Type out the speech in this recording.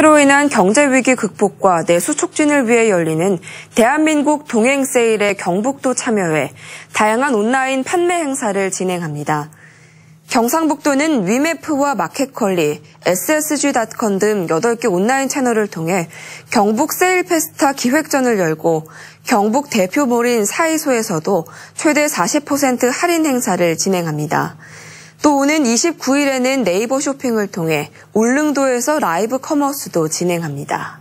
로 인한 경제 위기 극복과 내수 촉진을 위해 열리는 대한민국 동행 세일의 경북도 참여해 다양한 온라인 판매 행사를 진행합니다. 경상북도는 위메프와 마켓컬리, ssg.com 등 8개 온라인 채널을 통해 경북 세일 페스타 기획전을 열고 경북 대표몰인 사이소에서도 최대 40% 할인 행사를 진행합니다. 또 오는 29일에는 네이버 쇼핑을 통해 울릉도에서 라이브 커머스도 진행합니다.